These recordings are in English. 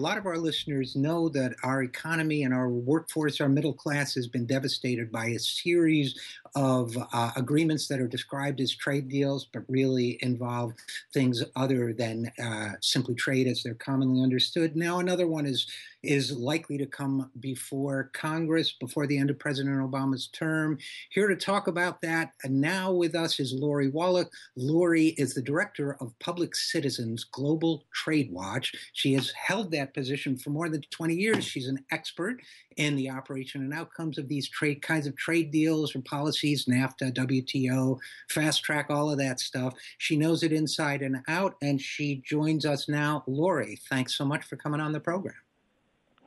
lot of our listeners know that our economy and our workforce, our middle class, has been devastated by a series of uh, agreements that are described as trade deals, but really involve things other than uh, simply trade as they're commonly understood. Now, another one is is likely to come before Congress before the end of President Obama's term. Here to talk about that and now with us is Lori Wallach. Lori is the director of Public Citizen's Global Trade Watch. She has held that position for more than 20 years. She's an expert in the operation and outcomes of these trade kinds of trade deals or policies, NAFTA, WTO, fast track, all of that stuff. She knows it inside and out, and she joins us now. Lori, thanks so much for coming on the program.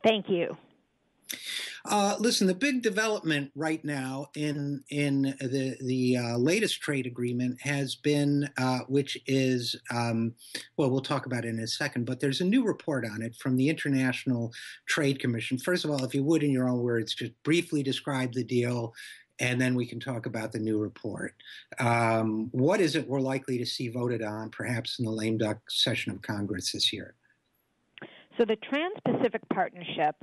Thank you. Uh, listen, the big development right now in in the the uh, latest trade agreement has been, uh, which is, um, well, we'll talk about it in a second. But there's a new report on it from the International Trade Commission. First of all, if you would, in your own words, just briefly describe the deal, and then we can talk about the new report. Um, what is it we're likely to see voted on, perhaps in the lame duck session of Congress this year? So the Trans-Pacific Partnership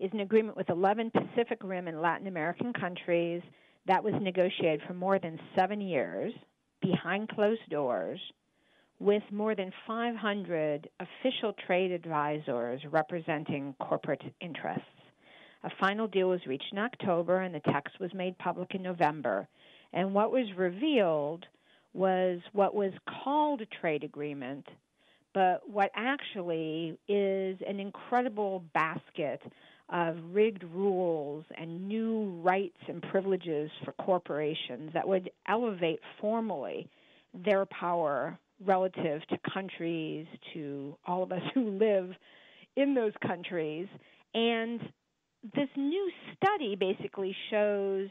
is an agreement with 11 Pacific Rim and Latin American countries that was negotiated for more than seven years behind closed doors with more than 500 official trade advisors representing corporate interests. A final deal was reached in October and the text was made public in November. And what was revealed was what was called a trade agreement, but what actually is an incredible basket of rigged rules and new rights and privileges for corporations that would elevate formally their power relative to countries, to all of us who live in those countries. And this new study basically shows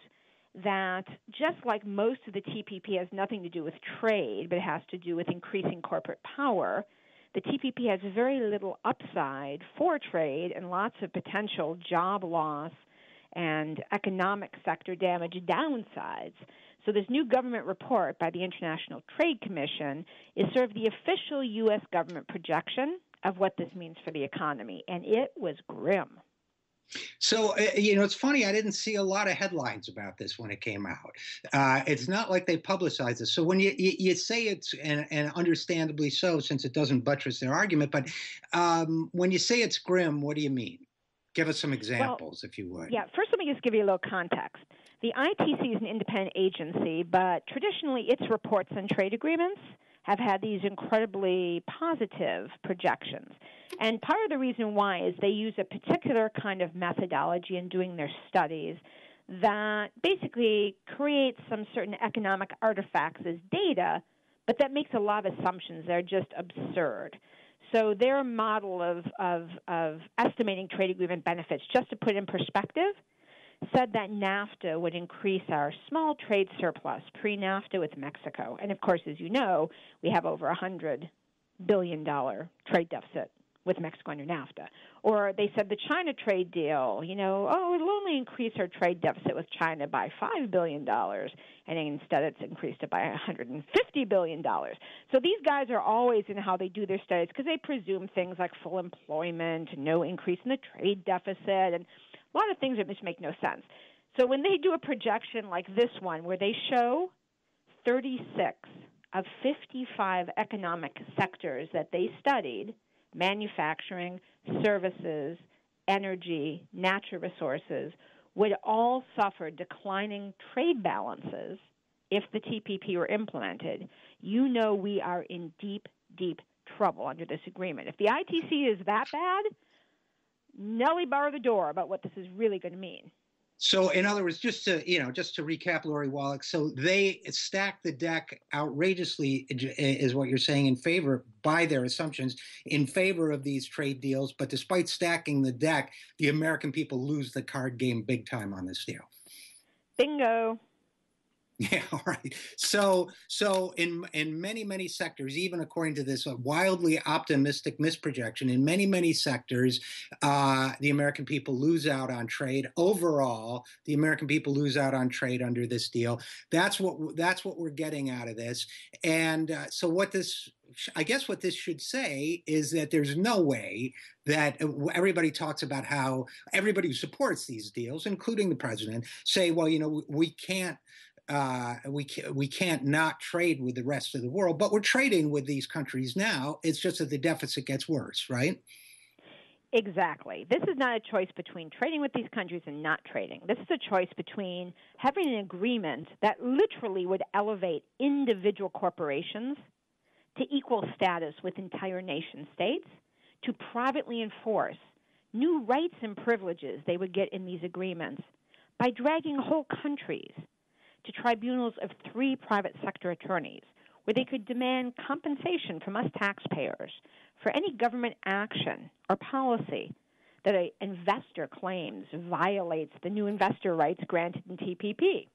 that just like most of the TPP has nothing to do with trade, but it has to do with increasing corporate power, the TPP has very little upside for trade and lots of potential job loss and economic sector damage downsides. So, this new government report by the International Trade Commission is sort of the official U.S. government projection of what this means for the economy, and it was grim. So, uh, you know, it's funny, I didn't see a lot of headlines about this when it came out. Uh, it's not like they publicized it. So, when you, you, you say it's, and, and, understandably so, since it doesn't buttress their argument, but um, when you say it's grim, what do you mean? Give us some examples, well, if you would. Yeah, first, let me just give you a little context. The ITC is an independent agency, but traditionally its reports on trade agreements have had these incredibly positive projections. And part of the reason why is they use a particular kind of methodology in doing their studies that basically creates some certain economic artifacts as data, but that makes a lot of assumptions that are just absurd. So their model of, of, of estimating trade agreement benefits, just to put in perspective, said that NAFTA would increase our small trade surplus pre NAFTA with Mexico. And of course, as you know, we have over a $100 billion trade deficit with Mexico under NAFTA. Or they said the China trade deal, you know, oh, it'll only increase our trade deficit with China by $5 billion. And instead it's increased it by $150 billion. So these guys are always in how they do their studies because they presume things like full employment, no increase in the trade deficit, and a lot of things that just make no sense. So when they do a projection like this one, where they show 36 of 55 economic sectors that they studied manufacturing, services, energy, natural resources would all suffer declining trade balances if the TPP were implemented. You know we are in deep, deep trouble under this agreement. If the ITC is that bad, Nellie bar the door about what this is really going to mean. So, in other words, just to you know, just to recap, Lori Wallach. So they stack the deck outrageously, is what you're saying in favor by their assumptions in favor of these trade deals. But despite stacking the deck, the American people lose the card game big time on this deal. Bingo. Yeah, all right. So, so in in many many sectors, even according to this wildly optimistic misprojection, in many many sectors, uh, the American people lose out on trade. Overall, the American people lose out on trade under this deal. That's what that's what we're getting out of this. And uh, so, what this I guess what this should say is that there's no way that uh, everybody talks about how everybody who supports these deals, including the president, say, well, you know, we can't. Uh, we we can't not trade with the rest of the world, but we're trading with these countries now. It's just that the deficit gets worse, right? Exactly. This is not a choice between trading with these countries and not trading. This is a choice between having an agreement that literally would elevate individual corporations to equal status with entire nation states, to privately enforce new rights and privileges they would get in these agreements by dragging whole countries to tribunals of three private sector attorneys, where they could demand compensation from us taxpayers for any government action or policy that an investor claims violates the new investor rights granted in TPP.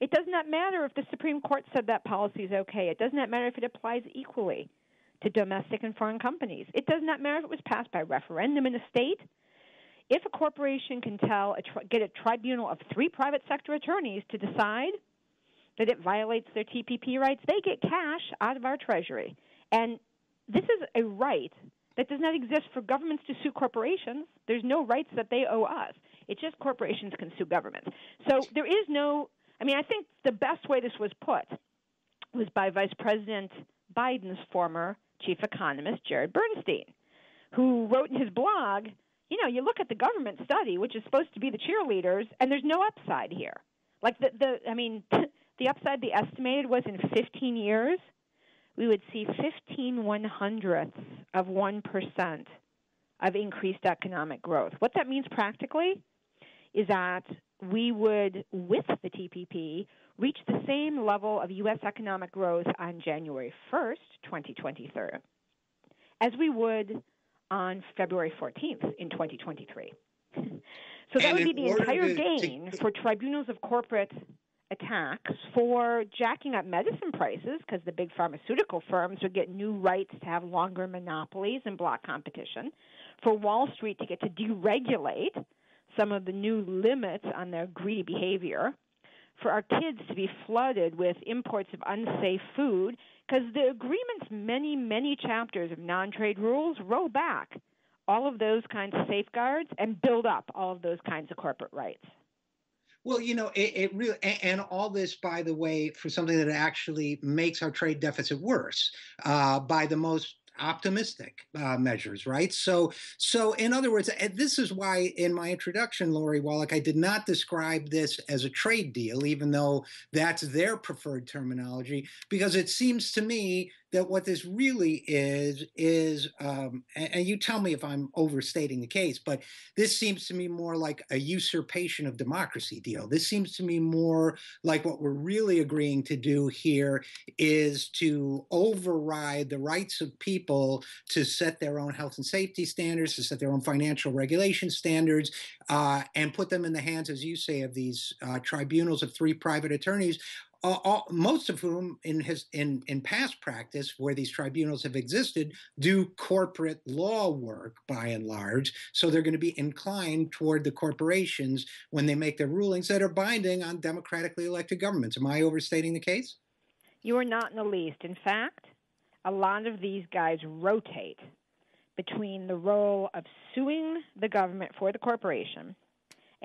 It does not matter if the Supreme Court said that policy is okay. It does not matter if it applies equally to domestic and foreign companies. It does not matter if it was passed by referendum in a state. If a corporation can tell a tri- get a tribunal of three private sector attorneys to decide that it violates their TPP rights, they get cash out of our treasury. And this is a right that does not exist for governments to sue corporations. There's no rights that they owe us. It's just corporations can sue governments. So there is no I mean, I think the best way this was put was by Vice President Biden's former chief economist, Jared Bernstein, who wrote in his blog, you know, you look at the government study, which is supposed to be the cheerleaders, and there's no upside here. Like the, the I mean, the upside they estimated was in 15 years, we would see 15 one hundredths of 1% of increased economic growth. What that means practically is that we would, with the TPP, reach the same level of U.S. economic growth on January 1st, 2023, as we would on February 14th in 2023. so that and would be the entire to, gain to, for tribunals of corporate attacks for jacking up medicine prices because the big pharmaceutical firms would get new rights to have longer monopolies and block competition, for Wall Street to get to deregulate some of the new limits on their greedy behavior, for our kids to be flooded with imports of unsafe food, because the agreement's many, many chapters of non trade rules roll back all of those kinds of safeguards and build up all of those kinds of corporate rights. Well, you know, it, it, really, and all this, by the way, for something that actually makes our trade deficit worse uh, by the most optimistic uh, measures, right? So, so in other words, this is why in my introduction, Lori Wallach, I did not describe this as a trade deal, even though that's their preferred terminology, because it seems to me that what this really is is, um, and, and, you tell me if I'm overstating the case, but this seems to me more like a usurpation of democracy deal. This seems to me more like what we're really agreeing to do here is to override the rights of people to set their own health and safety standards, to set their own financial regulation standards, uh, and put them in the hands, as you say, of these uh, tribunals of three private attorneys all, most of whom in his in in past practice where these tribunals have existed do corporate law work by and large. So they're going to be inclined toward the corporations when they make their rulings that are binding on democratically elected governments. Am i overstating the case? You are not in the least. In fact a lot of these guys rotate between the role of suing the government for the corporation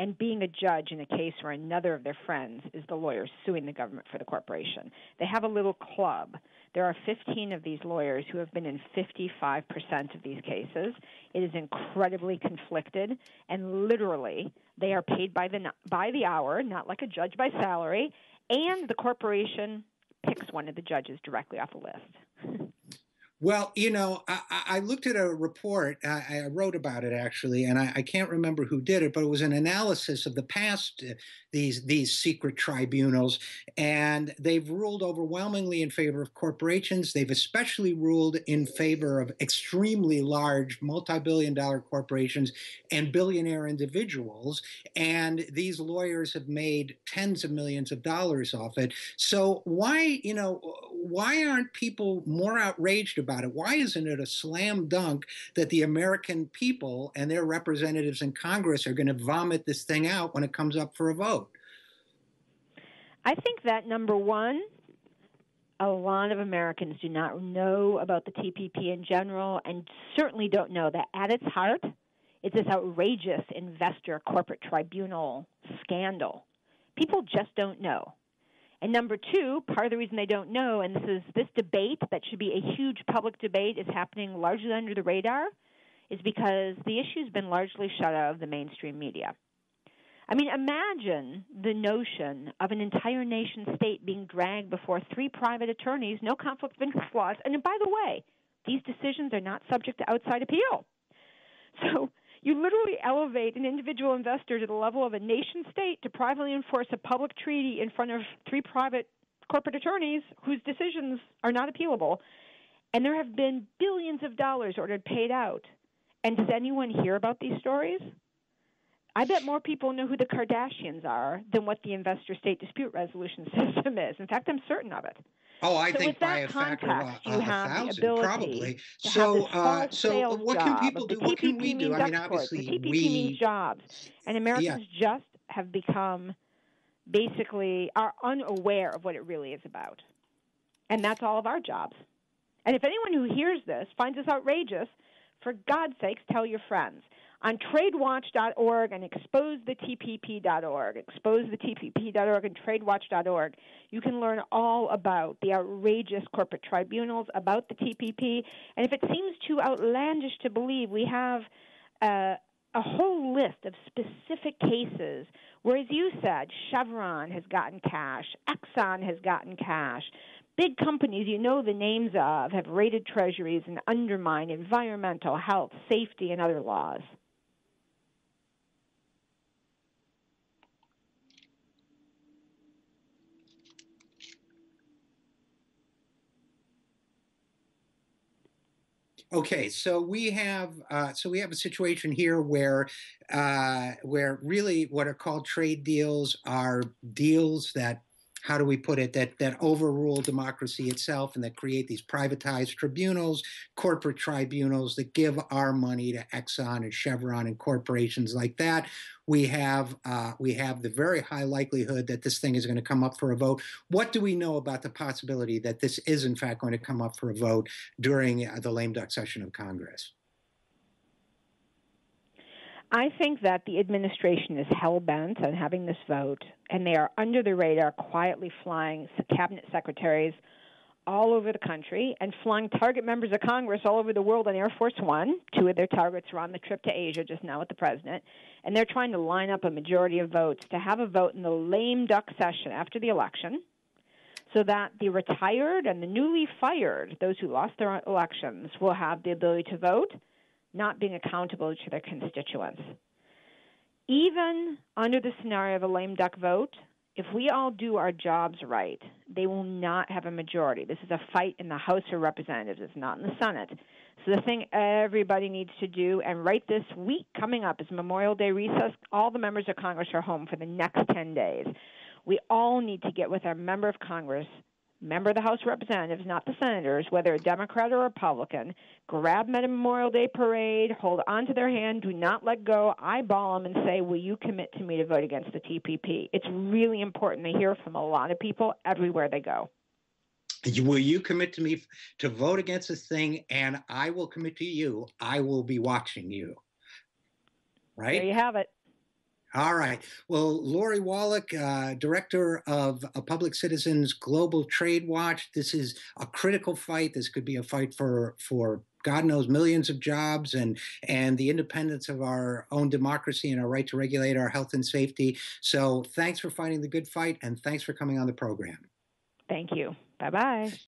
and being a judge in a case where another of their friends is the lawyer suing the government for the corporation. They have a little club. There are 15 of these lawyers who have been in 55% of these cases. It is incredibly conflicted, and literally, they are paid by the by the hour, not like a judge by salary. And the corporation picks one of the judges directly off a list. Well, you know, I, I looked at a report. I, I wrote about it actually, and I, I, can't remember who did it, but it was an analysis of the past uh, these these secret tribunals, and they've ruled overwhelmingly in favor of corporations. They've especially ruled in favor of extremely large, multi-billion-dollar corporations and billionaire individuals. And these lawyers have made tens of millions of dollars off it. So why, you know, why aren't people more outraged about it? Why isn't it a slam dunk that the American people and their representatives in Congress are going to vomit this thing out when it comes up for a vote? I think that number one, a lot of Americans do not know about the TPP in general and certainly don't know that at its heart, it's this outrageous investor corporate tribunal scandal. People just don't know. And number two, part of the reason they don't know, and this is this debate that should be a huge public debate, is happening largely under the radar, is because the issue's been largely shut out of the mainstream media. I mean, imagine the notion of an entire nation state being dragged before three private attorneys, no conflict of interest laws, and by the way, these decisions are not subject to outside appeal. So you literally elevate an individual investor to the level of a nation state to privately enforce a public treaty in front of three private corporate attorneys whose decisions are not appealable. And there have been billions of dollars ordered paid out. And does anyone hear about these stories? I bet more people know who the Kardashians are than what the investor state dispute resolution system is. In fact, I'm certain of it. Oh, I so think by a factor of a, have thousand, probably. So, uh, so what can people do? What can we do? I mean, obviously, the TPP we means jobs, and Americans yeah. just have become basically are unaware of what it really is about, and that's all of our jobs. And if anyone who hears this finds this outrageous, for God's sakes, tell your friends on tradewatch.org and exposethetpp.org, exposethetpp.org and tradewatch.org, you can learn all about the outrageous corporate tribunals, about the TPP. And if it seems too outlandish to believe, we have uh, a whole list of specific cases where, as you said, Chevron has gotten cash, Exxon has gotten cash. Big companies you know the names of have raided treasuries and undermined environmental, health, safety, and other laws. Okay, so we have uh, so we have a situation here where uh, where really what are called trade deals are deals that how do we put it that that overrule democracy itself and that create these privatized tribunals corporate tribunals that give our money to exxon and chevron and corporations like that? We have uh, we have the very high likelihood that this thing is going to come up for a vote. What do we know about the possibility that this is in fact going to come up for a vote during uh, the lame duck session of congress I think that the administration is hell bent on having this vote, and they are under the radar, quietly flying cabinet secretaries all over the country and flying target members of Congress all over the world on Air Force One. Two of their targets were on the trip to Asia just now with the president. And they're trying to line up a majority of votes to have a vote in the lame duck session after the election so that the retired and the newly fired, those who lost their elections, will have the ability to vote not being accountable to their constituents. Even under the scenario of a lame duck vote, if we all do our jobs right, they will not have a majority. This is a fight in the House of Representatives, it's not in the Senate. So the thing everybody needs to do, and right this week coming up is Memorial Day recess. All the members of Congress are home for the next 10 days. We all need to get with our member of Congress member of the House of Representatives, not the senators, whether a Democrat or Republican, grab them at a Memorial Day parade, hold onto their hand, do not let go, eyeball them, and say, Will you commit to me to vote against the TPP? It's really important to hear from a lot of people everywhere they go. Will you commit to me to vote against this thing? And I will commit to you, I will be watching you. Right? There you have it. All right. Well, Lori Wallach, uh, director of a Public Citizen's Global Trade Watch. This is a critical fight. This could be a fight for for God knows millions of jobs and and the independence of our own democracy and our right to regulate our health and safety. So, thanks for fighting the good fight, and thanks for coming on the program. Thank you. Bye bye.